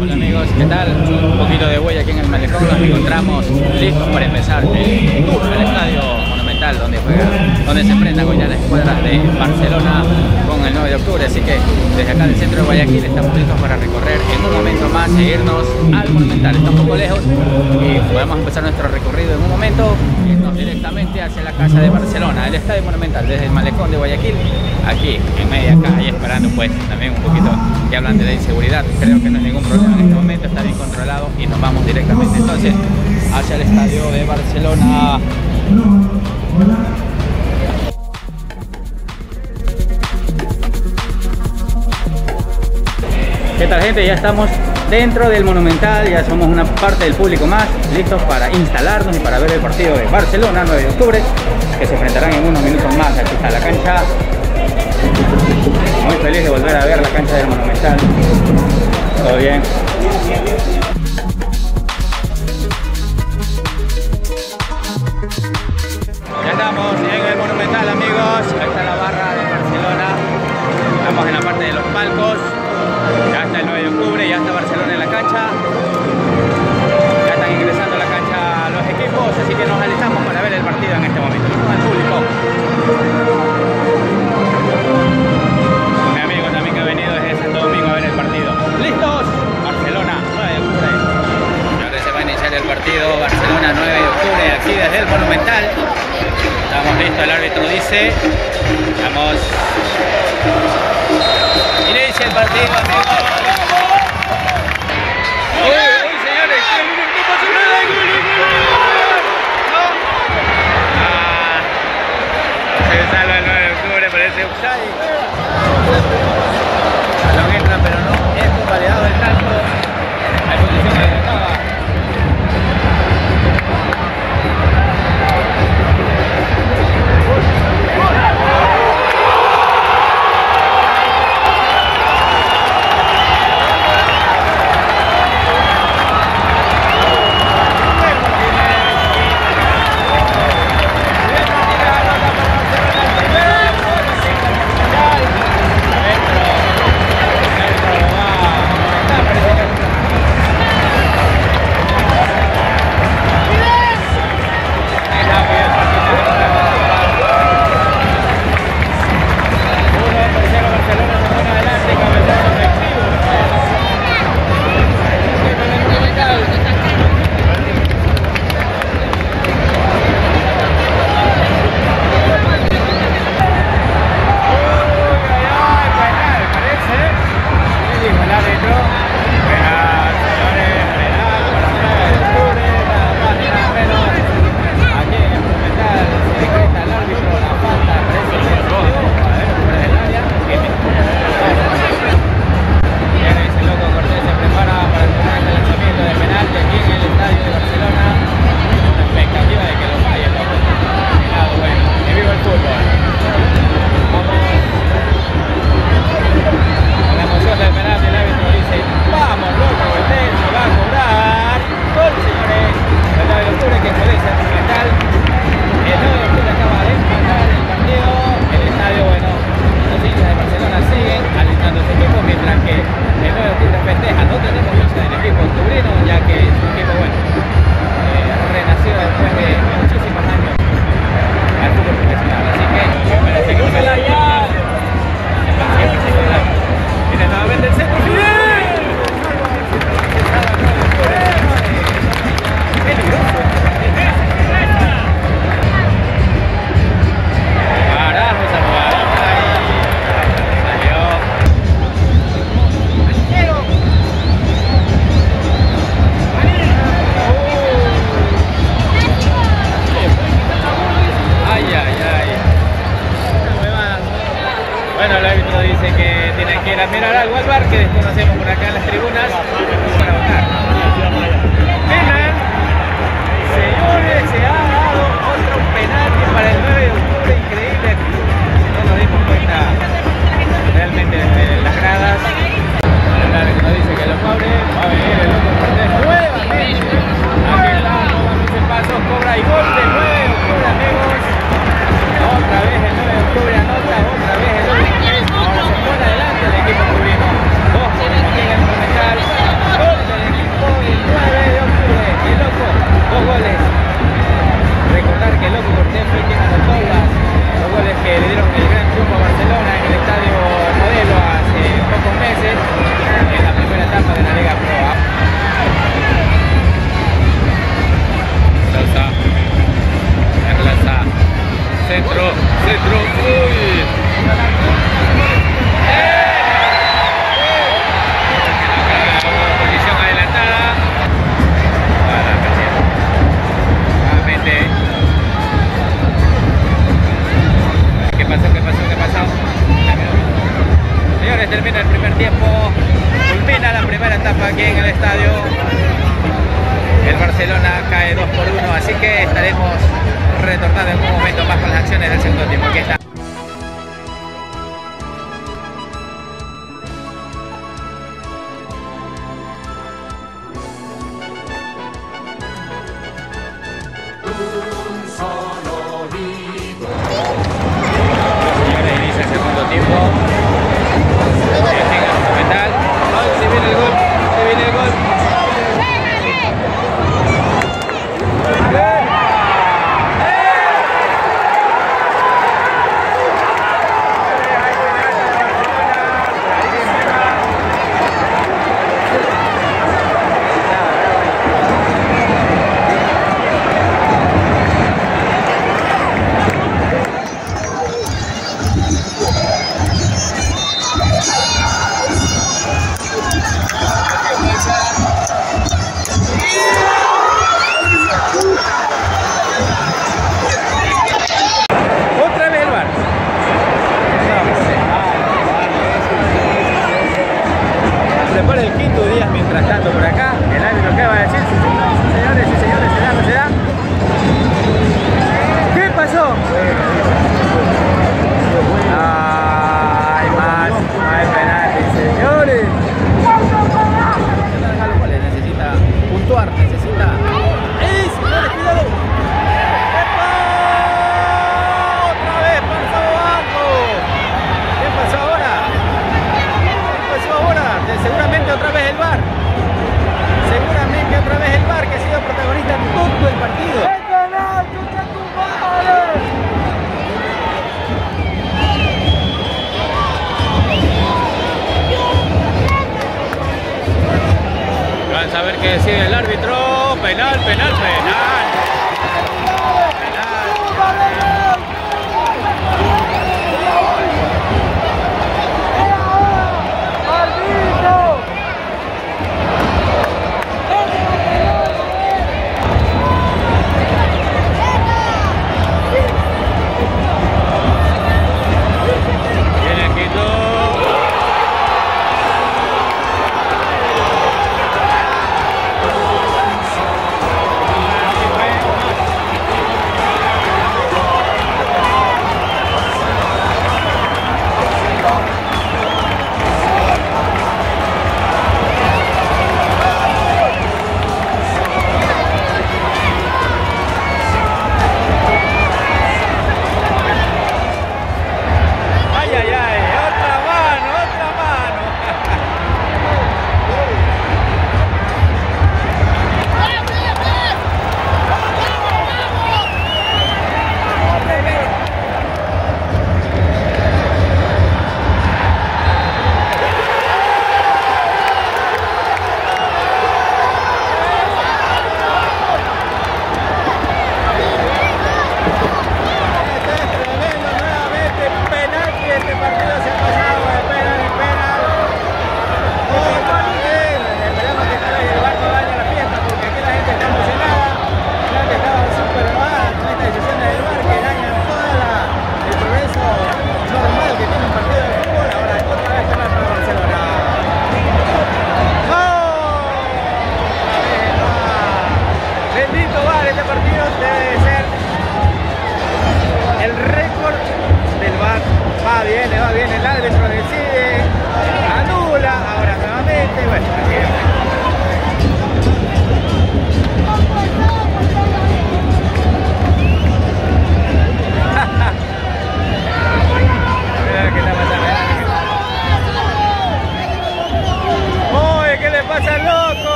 Hola amigos, ¿qué tal? Un poquito de huella aquí en el malecón, nos encontramos listos para empezar el estadio monumental donde juega, donde se enfrentan hoy ya las escuadras de Barcelona con el 9 de octubre, así que desde acá del centro de Guayaquil estamos listos para recorrer en un momento más e irnos al monumental, está un poco lejos y podemos empezar nuestro recorrido en un momento, directamente hacia la casa de Barcelona, el estadio monumental, desde el malecón de Guayaquil, aquí en media calle esperando pues también un poquito que hablan de la inseguridad, creo que no es ningún problema en este momento está bien controlado y nos vamos directamente entonces hacia el estadio de Barcelona. ¿Qué tal gente? Ya estamos dentro del Monumental, ya somos una parte del público más, listos para instalarnos y para ver el partido de Barcelona 9 de octubre, que se enfrentarán en unos minutos más. Aquí está la cancha. Muy feliz de volver a ver la cancha del Monumental. Todo bien. Barcelona 9 de octubre aquí desde el Monumental. Estamos listos, el árbitro dice. Vamos. Inicia el partido, amigos. Ah, salva el 9 de octubre, parece offside. que después hacemos por acá las acciones del segundo tiempo. Está. thể nào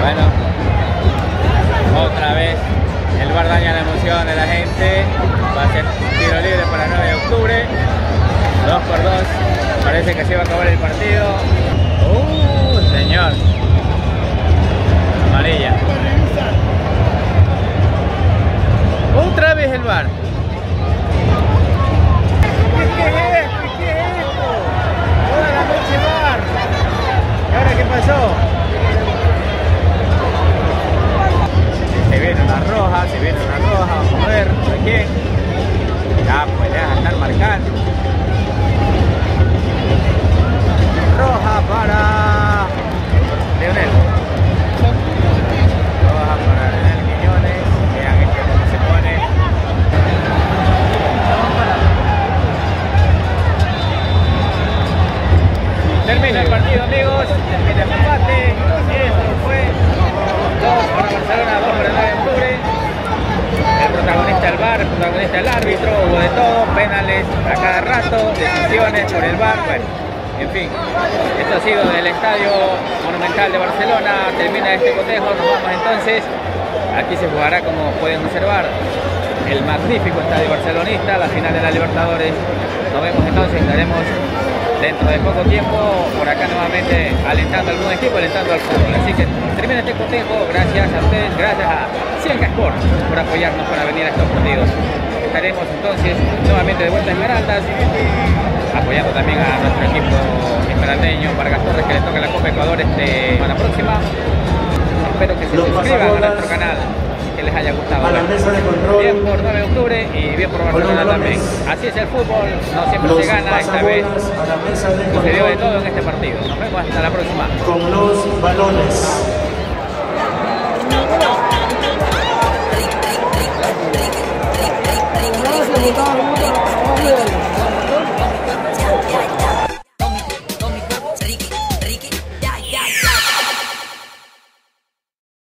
Bueno, otra vez el bar daña la emoción de la gente. Va a ser tiro libre para el 9 de octubre. 2 por 2. Parece que se va a acabar el partido. ¡Uh, señor! Amarilla. Otra vez el bar. roja rojas, se viene una roja, vamos a ver, ¿a quién? Ya, pues ya estar marcando. Roja para de todo, penales a cada rato, decisiones por el bar, bueno, en fin. Esto ha sido del Estadio Monumental de Barcelona, termina este cotejo, nos vamos entonces. Aquí se jugará, como pueden observar, el magnífico Estadio Barcelonista, la final de la Libertadores. Nos vemos entonces, estaremos dentro de poco tiempo por acá nuevamente alentando algún equipo, alentando al fútbol. Así que termina este consejo, gracias a ustedes, gracias a Cienca Sport por apoyarnos para venir a estos partidos. Estaremos entonces nuevamente de vuelta en Esmeraldas, apoyando también a nuestro equipo esmeraldeño, Vargas Torres, que le toca la Copa Ecuador este, semana próxima. Espero que se suscriban a nuestro canal que les haya gustado. Bien por 9 de octubre y bien por Barcelona también. Así es el fútbol, no siempre se gana, esta vez sucedió de todo en este partido. Nos vemos hasta la próxima. Con los balones. Thank you.